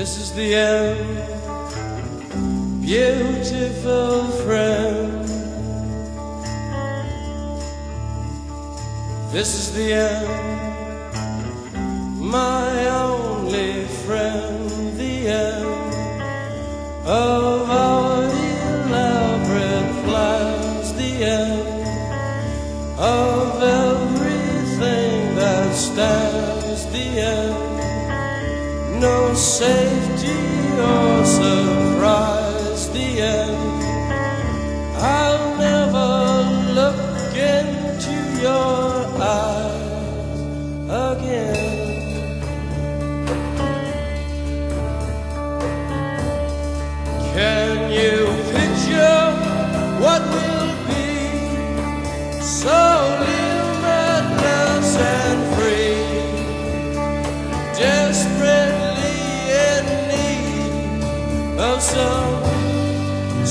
This is the end, beautiful friend. This is the end, my only friend, the end of no safety or surprise. The end. I'll never look into your eyes again. Can you picture what will be so need of